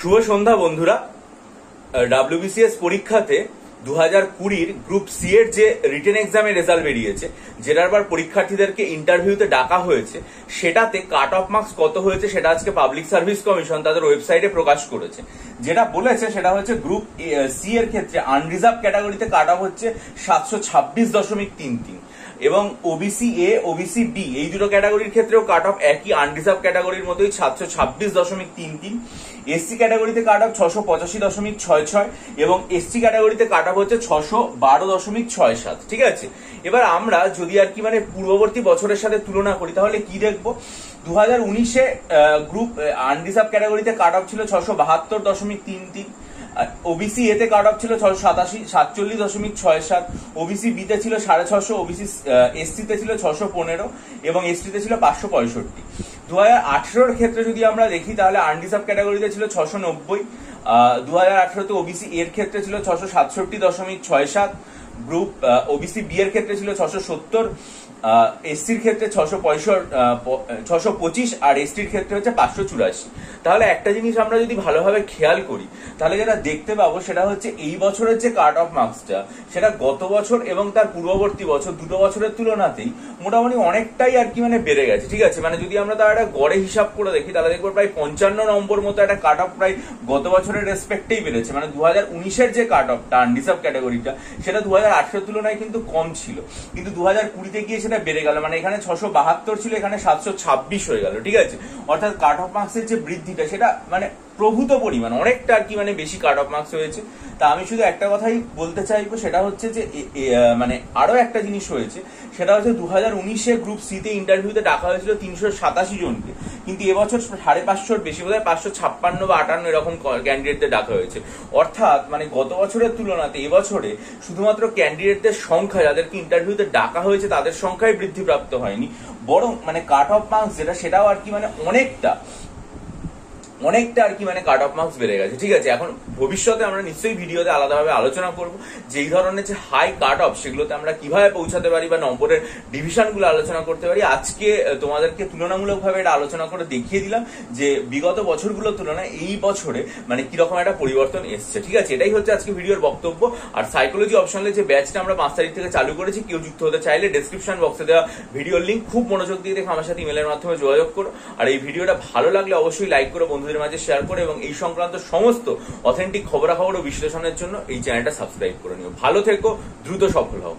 শুভ সন্ধ্যা, বন্ধুরা। ডাব্লিউবিসিএস পরীক্ষাতে দু হাজার কুড়ির গ্রুপ সি এর যে রিটেন এক্সামের রেজাল্ট বেরিয়েছে, যেটার পরীক্ষার্থীদেরকে ইন্টারভিউতে ডাকা হয়েছে, সেটাতে কাট অফ মার্কস কত হয়েছে সেটা আজকে পাবলিক সার্ভিস কমিশন তাদের ওয়েবসাইটে প্রকাশ করেছে। যেটা বলেছে সেটা হচ্ছে গ্রুপ সি এর ক্ষেত্রে আনরিজার্ভ ক্যাটাগরিতে কাট অফ হচ্ছে সাতশো ছাব্বিশ দশমিক তিন তিন। এবং ওবিসি এ ওবিসি বি এই দুটো ক্যাটাগরির ক্ষেত্রেও কাট অফ একই আনরিজার্ভ ক্যাটাগরির মতোই সাতশো ছাব্বিশ দশমিক তিন তিন। এসসি ক্যাটাগরিতে কাট অফ ছশো পঁচাশি দশমিক ছয় ছয় এবং এসসি ক্যাটাগরিতে কাট অফ হচ্ছে ছশো বারো দশমিক ছয় সাত, ঠিক আছে? এবার আমরা যদি আর কি মানে পূর্ববর্তী বছরের সাথে তুলনা করি, তাহলে কি দেখব? দু হাজার উনিশে গ্রুপ আনরিজার্ভ ক্যাটাগরিতে কাট অফ ছিল ছশো বাহাত্তর দশমিক তিন তিন। ওবিসি এতে কাট অফ ছিল ছশো সাতাশি, সাতচল্লিশ দশমিক ছয় সাত ওবিসি বিতে ছিল সাড়ে ছশো ওবিসি এসটিতে ছিল ছশো পনেরো এবং এসটিতে ছিল পাঁচশো পঁয়ষট্টি। দু হাজার আঠেরোর ক্ষেত্রে যদি আমরা দেখি, তাহলে আনরিজার্ভ ক্যাটাগরিতে ছিল ছশো নব্বই দু হাজার আঠেরোতে ওবিসি এর ক্ষেত্রে ছিল ছশো সাতষট্টি দশমিক ছয় সাত গ্রুপ ওবিসি বি এর ক্ষেত্রে ছিল ছশো সত্তর এসসির ক্ষেত্রে ছশো ছশো পঁচিশ আর এসটির ক্ষেত্রে হচ্ছে পাঁচশো চুরাশি। তাহলে একটা জিনিস আমরা যদি ভালোভাবে খেয়াল করি, তাহলে যেটা দেখতে পাবো সেটা হচ্ছে এই বছরের যে কাট অফ মার্কসটা, সেটা গত বছর এবং তার পূর্ববর্তী বছর দুটো বছরের তুলনাতেই মোটামুটি অনেকটাই আর কি মানে বেড়ে গেছে, ঠিক আছে? মানে যদি আমরা তার একটা গড়ে হিসাব করে দেখি, তাহলে দেখব প্রায় পঞ্চান্ন নম্বর মতো একটা কাট অফ প্রায় গত বছরের রেসপেক্টেই বেড়েছে। মানে দু হাজার উনিশের যে কাট অফটা আনডিসার্ভ ক্যাটাগরিটা সেটা দু হাজার আঠেরো তুলনায় কিন্তু কম ছিল। কিন্তু দু হাজার কুড়িতে গিয়ে সেটা বেড়ে গেল। মানে এখানে ছশো বাহাত্তর ছিল, এখানে সাতশো ছাব্বিশ হয়ে গেল, ঠিক আছে? অর্থাৎ কাট অফ মার্কসের যে বৃদ্ধিটা, সেটা মানে প্রভূত পরিমাণ, অনেকটা আর কি মানে বেশি কাট অফ মার্কস হয়েছে তা আমি শুধু একটা কথাই বলতে চাইব, সেটা হচ্ছে যে মানে আরও একটা জিনিস হয়েছে সেটা হচ্ছে দু হাজার উনিশে গ্রুপ সিতে ইন্টারভিউতে ডাকা হয়েছিল তিনশো সাতাশি জনকে। কিন্তু এবছর সাড়ে পাঁচশোর বেশি বোধ হয় পাঁচশো ছাপ্পান্ন বা আটান্ন এরকম ক্যান্ডিডেটদের ডাকা হয়েছে। অর্থাৎ মানে গত বছরের তুলনাতে এবছরে শুধুমাত্র ক্যান্ডিডেটদের সংখ্যা, যাদেরকে ইন্টারভিউতে ডাকা হয়েছে, তাদের সংখ্যাই বৃদ্ধিপ্রাপ্ত হয়নি। বরং মানে কাট অফ মার্কস যেটা, সেটাও আর কি মানে অনেকটা অনেকটা আর কি মানে কাট অফ মার্কস বেড়ে গেছে। ঠিক আছে, এখন ভবিষ্যতে আমরা নিশ্চয়ই ভিডিওতে আলাদাভাবে আলোচনা করব যে এই ধরনের যে হাই কাট অফ সেগুলোতে আমরা কীভাবে পৌঁছাতে পারি বা নম্বরের ডিভিশনগুলো আলোচনা করতে পারি। আজকে তোমাদেরকে তুলনামূলকভাবে এটা আলোচনা করে দেখিয়ে দিলাম যে বিগত বছরগুলোর তুলনায় এই বছরে মানে কীরকম একটা পরিবর্তন এসছে। ঠিক আছে, এটাই হচ্ছে আজকে ভিডিওর বক্তব্য। আর সাইকোলজি অপশনালে যে ব্যাচটা আমরা পাঁচ তারিখ থেকে চালু করেছি, কেউ যুক্ত হতে চাইলে ডেসক্রিপশন বক্সে দেওয়া ভিডিওর লিঙ্ক খুব মনোযোগ দিয়ে দেখে আমার সাথে ইমেলের মাধ্যমে যোগাযোগ করো। আর এই ভিডিওটা ভালো লাগলে অবশ্যই লাইক করো। বন্ধু বন্ধুদের মাঝে শেয়ার করে এবং এই সংক্রান্ত সমস্ত অথেন্টিক খবরাখবর ও বিশ্লেষণের জন্য এই চ্যানেলটা সাবস্ক্রাইব করে নিও। ভালো থেকো, দ্রুত সফল হও।